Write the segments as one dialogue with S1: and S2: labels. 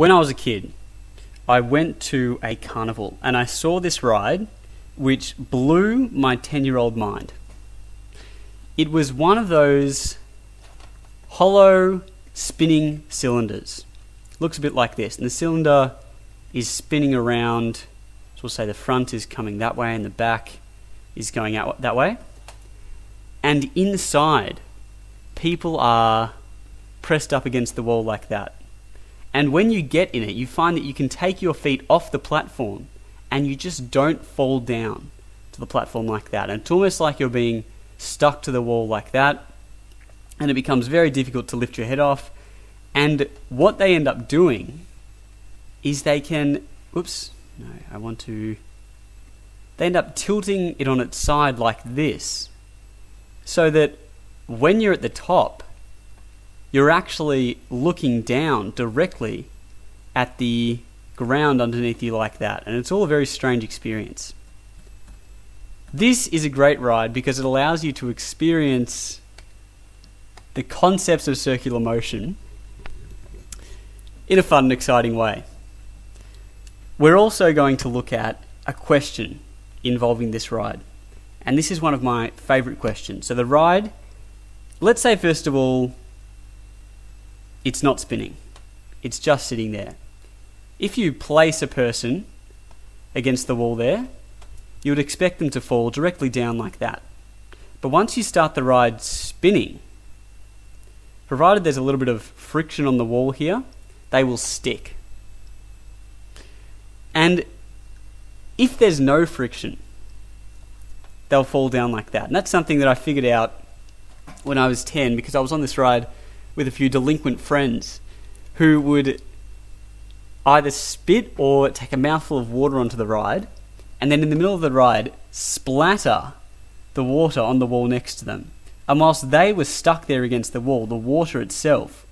S1: when I was a kid, I went to a carnival and I saw this ride which blew my 10 year old mind. It was one of those hollow spinning cylinders. Looks a bit like this, and the cylinder is spinning around. So we'll say the front is coming that way and the back is going out that way. And inside, people are pressed up against the wall like that. And when you get in it, you find that you can take your feet off the platform and you just don't fall down to the platform like that. And it's almost like you're being stuck to the wall like that. And it becomes very difficult to lift your head off. And what they end up doing is they can. Oops, no, I want to. They end up tilting it on its side like this. So that when you're at the top, you're actually looking down directly at the ground underneath you like that. And it's all a very strange experience. This is a great ride because it allows you to experience the concepts of circular motion in a fun and exciting way. We're also going to look at a question involving this ride. And this is one of my favorite questions. So, the ride, let's say, first of all, it's not spinning, it's just sitting there. If you place a person against the wall there, you would expect them to fall directly down like that. But once you start the ride spinning, provided there's a little bit of friction on the wall here, they will stick. And if there's no friction, they'll fall down like that. And that's something that I figured out when I was 10 because I was on this ride with a few delinquent friends who would either spit or take a mouthful of water onto the ride and then in the middle of the ride splatter the water on the wall next to them. And whilst they were stuck there against the wall, the water itself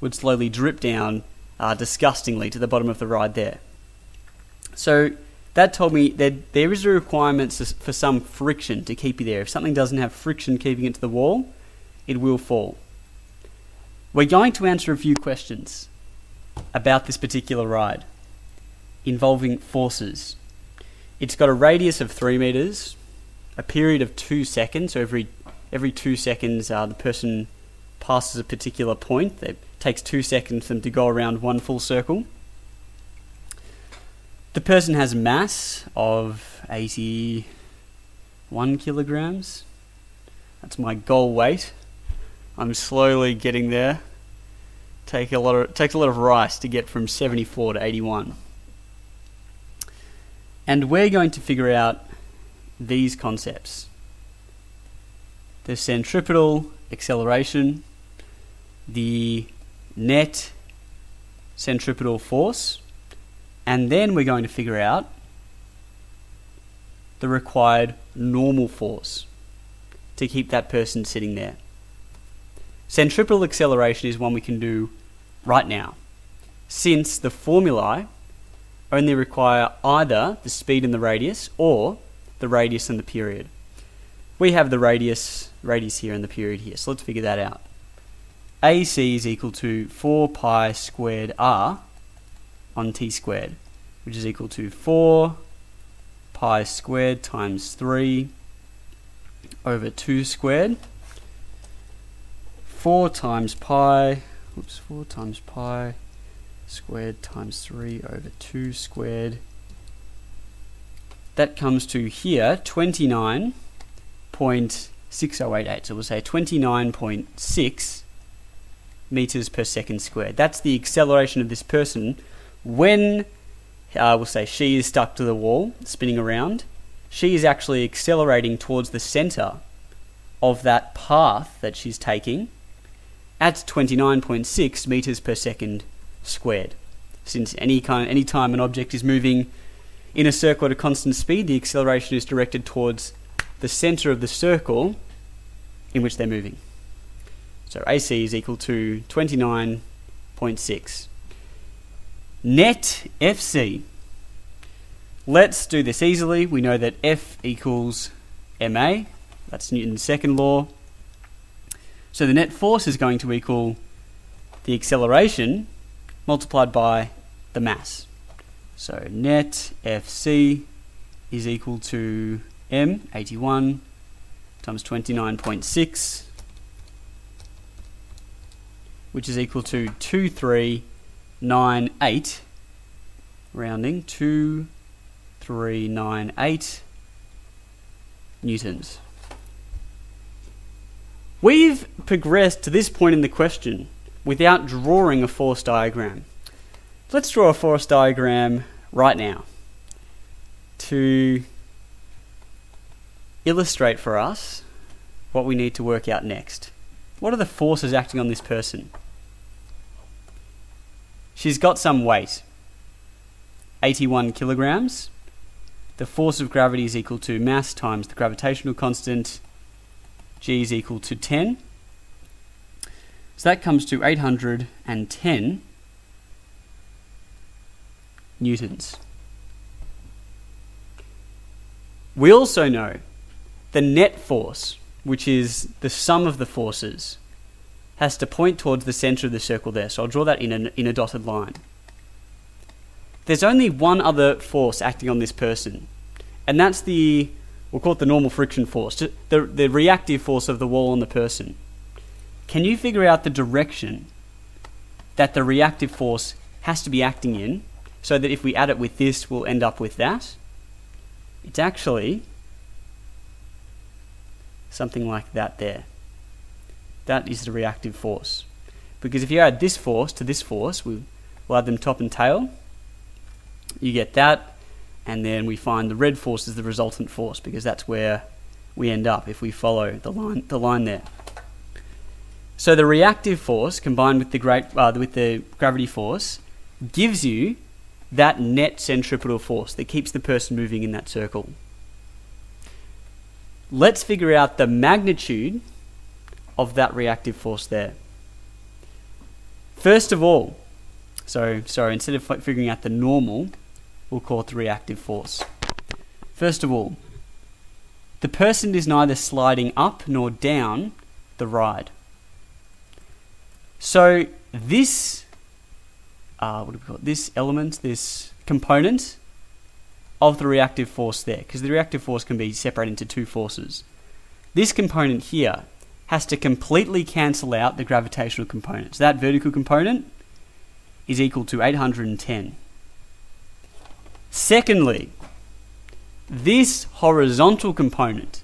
S1: would slowly drip down uh, disgustingly to the bottom of the ride there. So that told me that there is a requirement for some friction to keep you there. If something doesn't have friction keeping it to the wall, it will fall. We're going to answer a few questions about this particular ride involving forces. It's got a radius of three meters, a period of two seconds. So every every two seconds, uh, the person passes a particular point. It takes two seconds for them to go around one full circle. The person has a mass of 81 kilograms. That's my goal weight. I'm slowly getting there. Take a lot of, takes a lot of rice to get from 74 to 81. And we're going to figure out these concepts the centripetal acceleration, the net centripetal force, and then we're going to figure out the required normal force to keep that person sitting there. Centripetal acceleration is one we can do right now, since the formulae only require either the speed and the radius or the radius and the period. We have the radius, radius here and the period here, so let's figure that out. AC is equal to 4 pi squared r on t squared, which is equal to 4 pi squared times 3 over 2 squared. 4 times pi, oops, 4 times pi squared times 3 over 2 squared. That comes to here 29.6088. So we'll say 29.6 meters per second squared. That's the acceleration of this person when, uh, we'll say, she is stuck to the wall, spinning around. She is actually accelerating towards the center of that path that she's taking at 29.6 meters per second squared. Since any kind, any time an object is moving in a circle at a constant speed, the acceleration is directed towards the center of the circle in which they're moving. So AC is equal to 29.6. Net FC. Let's do this easily. We know that F equals ma. That's Newton's second law. So the net force is going to equal the acceleration multiplied by the mass. So net FC is equal to M, 81, times 29.6, which is equal to 2398, rounding, 2398 newtons. We've progressed to this point in the question without drawing a force diagram. Let's draw a force diagram right now to illustrate for us what we need to work out next. What are the forces acting on this person? She's got some weight 81 kilograms. The force of gravity is equal to mass times the gravitational constant, g is equal to 10. So that comes to 810 newtons. We also know the net force, which is the sum of the forces, has to point towards the center of the circle there. So I'll draw that in a, in a dotted line. There's only one other force acting on this person, and that's the, we'll call it the normal friction force, the, the reactive force of the wall on the person. Can you figure out the direction that the reactive force has to be acting in so that if we add it with this, we'll end up with that? It's actually something like that there. That is the reactive force. Because if you add this force to this force, we, will add them top and tail. You get that, and then we find the red force is the resultant force because that's where we end up if we follow the line, the line there. So the reactive force combined with the great uh, with the gravity force gives you that net centripetal force that keeps the person moving in that circle. Let's figure out the magnitude of that reactive force there. First of all, so sorry, instead of figuring out the normal, we'll call the reactive force. First of all, the person is neither sliding up nor down the ride. So this, uh, what do we call it? This element, this component of the reactive force there, because the reactive force can be separated into two forces. This component here has to completely cancel out the gravitational component. So that vertical component is equal to 810. Secondly, this horizontal component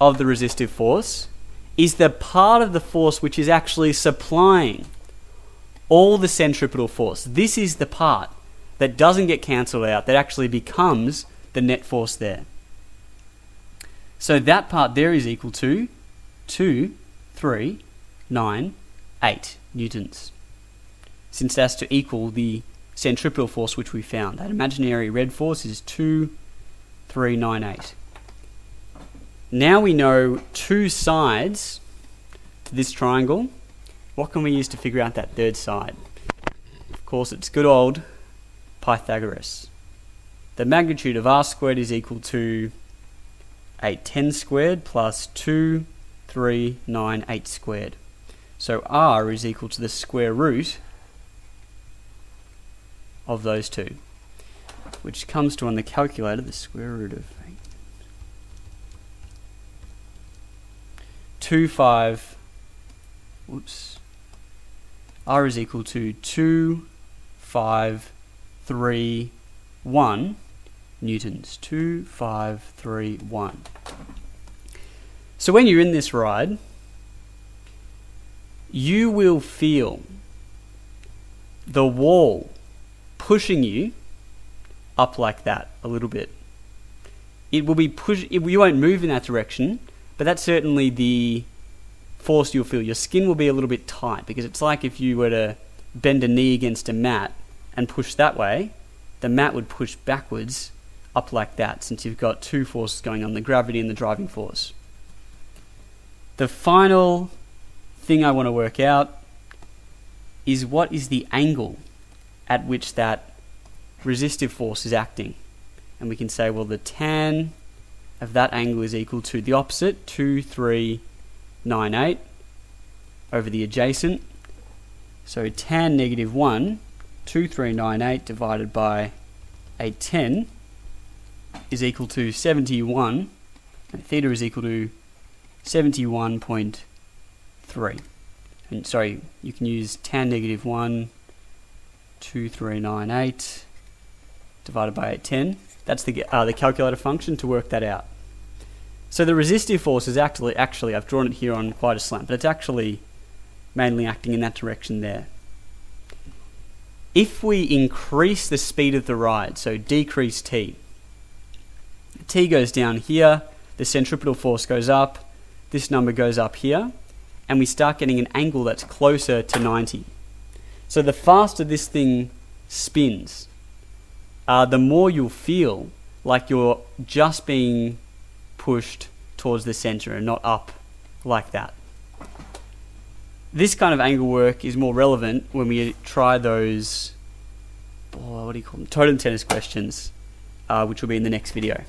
S1: of the resistive force is the part of the force which is actually supplying all the centripetal force. This is the part that doesn't get cancelled out, that actually becomes the net force there. So that part there is equal to 2, 3, 9, 8 newtons. Since that's to equal the centripetal force which we found. That imaginary red force is 2, 3, 9, 8. Now we know two sides to this triangle. What can we use to figure out that third side? Of course, it's good old Pythagoras. The magnitude of r squared is equal to 810 squared plus 2, 3, 9, 8 squared. So r is equal to the square root of those two, which comes to on the calculator the square root of 8. 2, 5, whoops, r is equal to 2, 5, 3, 1 newtons. 2, 5, 3, 1. So when you're in this ride, you will feel the wall pushing you up like that a little bit. It will be push. It, you won't move in that direction, but that's certainly the force you'll feel. Your skin will be a little bit tight because it's like if you were to bend a knee against a mat and push that way, the mat would push backwards up like that since you've got two forces going on the gravity and the driving force. The final thing I want to work out is what is the angle at which that resistive force is acting. And we can say, well, the tan of that angle is equal to the opposite, 2398, over the adjacent. So tan negative 1 2398 divided by 810 is equal to 71, and theta is equal to 71.3. And sorry, you can use tan negative 1, 2398 divided by 810. That's the, uh, the calculator function to work that out. So the resistive force is actually, actually, I've drawn it here on quite a slant, but it's actually mainly acting in that direction there. If we increase the speed of the ride, so decrease t, t goes down here, the centripetal force goes up, this number goes up here, and we start getting an angle that's closer to 90. So the faster this thing spins, uh, the more you'll feel like you're just being pushed towards the center and not up like that. This kind of angle work is more relevant when we try those, oh, what do you call them, totem tennis questions, uh, which will be in the next video.